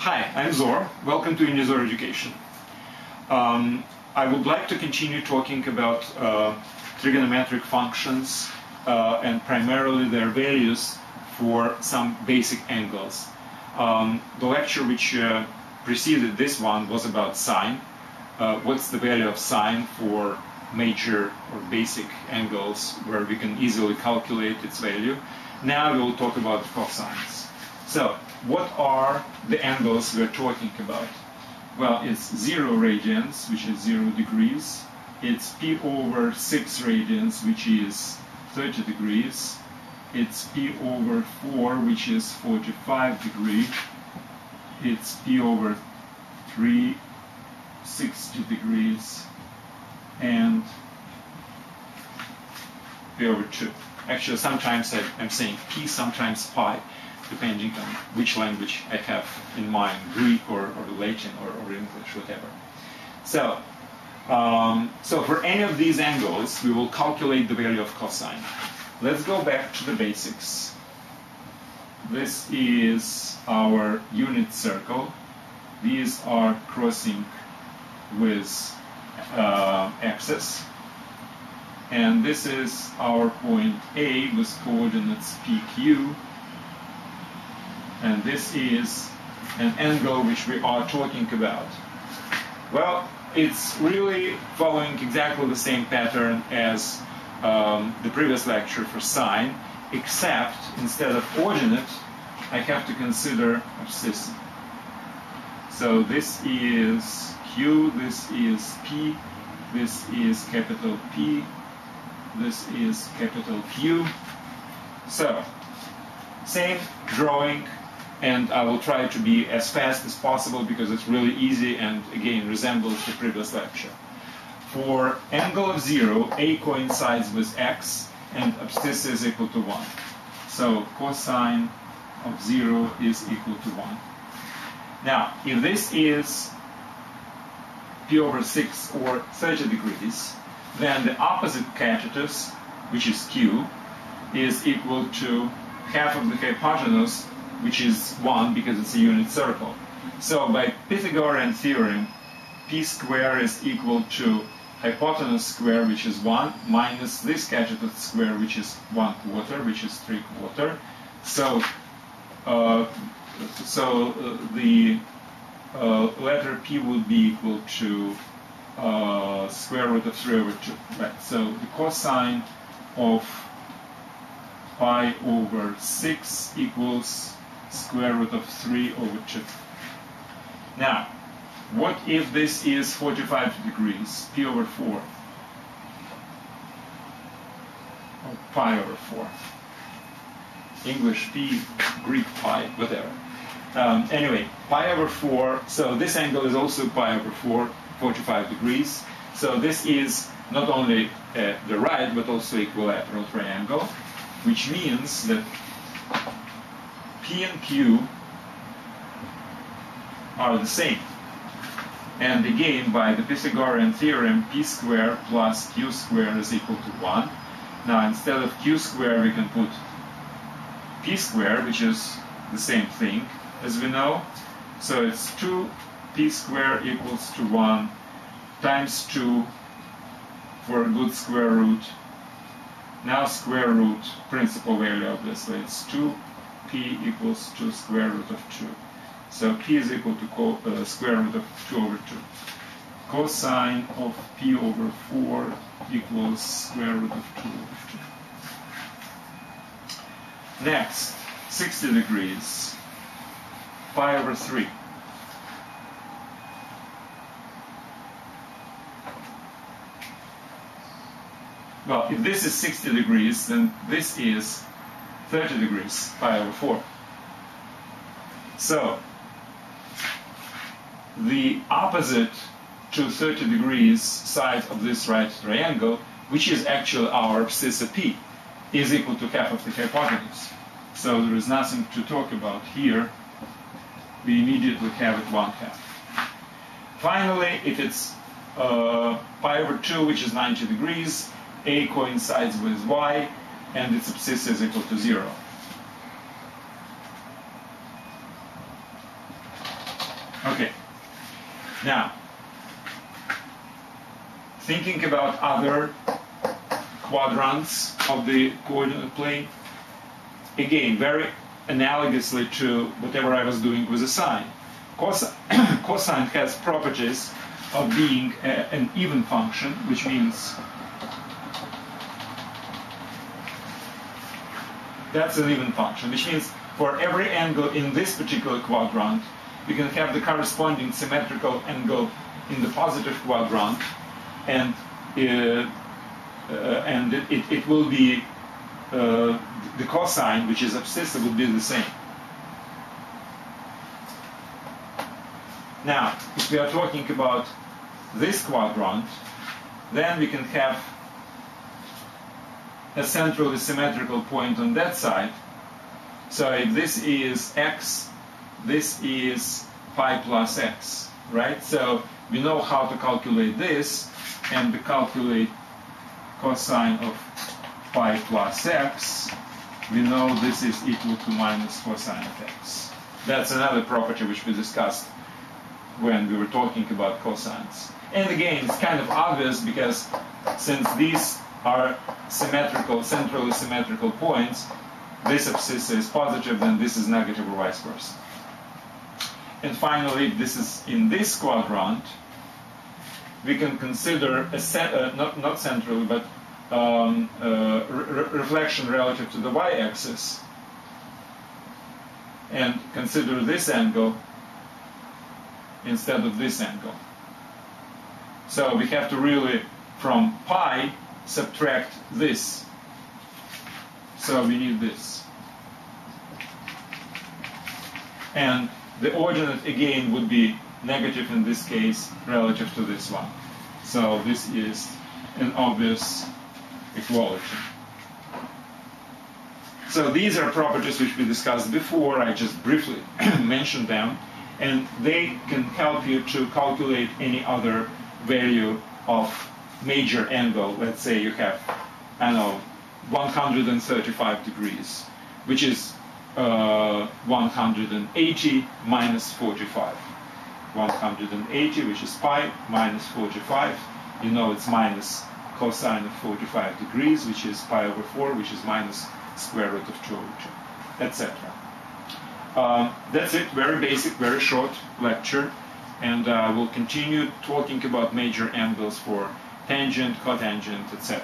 Hi, I'm Zor. Welcome to Unizor Education. Um, I would like to continue talking about uh, trigonometric functions uh, and primarily their values for some basic angles. Um, the lecture which uh, preceded this one was about sine. Uh, what's the value of sine for major or basic angles where we can easily calculate its value. Now we will talk about cosines. So, what are the angles we're talking about? Well, it's 0 radians, which is 0 degrees. It's p over 6 radians, which is 30 degrees. It's p over 4, which is 45 degrees. It's p over 3, 60 degrees. And p over 2. Actually, sometimes I, am saying p, sometimes pi, depending on which language I have in mind, Greek or, or Latin or, or English, whatever. So, um, so for any of these angles, we will calculate the value of cosine. Let's go back to the basics. This is our unit circle. These are crossing with uh, axis. And this is our point A with coordinates PQ. And this is an angle which we are talking about. Well, it's really following exactly the same pattern as um, the previous lecture for sine, except instead of ordinate, I have to consider abscissa. So this is Q, this is P, this is capital P, this is capital Q. So, same drawing, and I will try to be as fast as possible because it's really easy and again resembles the previous lecture. For angle of 0, A coincides with x and abscissa is equal to 1. So cosine of 0 is equal to 1. Now, if this is p over 6 or 30 degrees, then the opposite catetus, which is q, is equal to half of the hypotenuse, which is 1 because it's a unit circle. So by Pythagorean theorem, p square is equal to hypotenuse square, which is 1, minus this catetus square, which is 1 quarter, which is 3 quarter. So, uh, so uh, the uh, letter p would be equal to uh, square root of 3 over 2. Right, so the cosine of pi over 6 equals square root of 3 over 2. Now, what if this is 45 degrees, p over 4? Or pi over 4. English p, Greek pi, whatever. Um, anyway, pi over 4, so this angle is also pi over 4, 45 degrees. So this is not only uh, the right, but also equilateral triangle, which means that P and Q are the same. And again, by the Pythagorean theorem, p squared plus q squared is equal to 1. Now, instead of q squared, we can put p squared, which is the same thing, as we know. So it's 2p squared equals to 1 times 2 for a good square root. Now square root, principal value obviously, it's 2p equals to square root of 2. So p is equal to uh, square root of 2 over 2. Cosine of p over 4 equals square root of 2 over 2. Next, 60 degrees pi over 3. Well, if this is 60 degrees, then this is 30 degrees, pi over 4. So, the opposite to 30 degrees side of this right triangle, which is actually our abscissa p, is equal to half of the hypotenuse. So there is nothing to talk about here we immediately have it one half. Finally, if it's uh, pi over 2, which is 90 degrees, a coincides with y, and its abscissa is equal to 0. Okay. Now, thinking about other quadrants of the coordinate plane, again, very analogously to whatever I was doing with the sine. Cosine, cosine has properties of being a, an even function, which means that's an even function, which means for every angle in this particular quadrant, we can have the corresponding symmetrical angle in the positive quadrant, and uh, uh, and it, it, it, will be uh, the cosine, which is abscissa, will be the same. Now, if we are talking about this quadrant, then we can have a centrally symmetrical point on that side. So if this is x, this is pi plus x, right? So we know how to calculate this, and we calculate cosine of pi plus x, we know this is equal to minus cosine of x. That's another property which we discussed when we were talking about cosines. And again, it's kind of obvious because since these are symmetrical, centrally symmetrical points, this abscissa is positive, then this is negative or vice versa. And finally, if this is in this quadrant, we can consider a set, uh, not, not centrally, but um, uh, re reflection relative to the y-axis and consider this angle instead of this angle. So we have to really, from pi, subtract this. So we need this. And the ordinate again would be negative in this case relative to this one. So this is an obvious equality. So these are properties which we discussed before. I just briefly mentioned them. And they can help you to calculate any other value of major angle. Let's say you have, I know, 135 degrees, which is uh, 180 minus 45. 180, which is pi, minus 45. You know it's minus cosine of 45 degrees, which is pi over 4, which is minus square root of 2 over 2, etc. Um, that's it, very basic, very short lecture, and uh, we'll continue talking about major angles for tangent, cotangent, etc.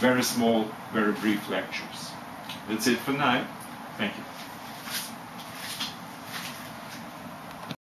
Very small, very brief lectures. That's it for now. Thank you.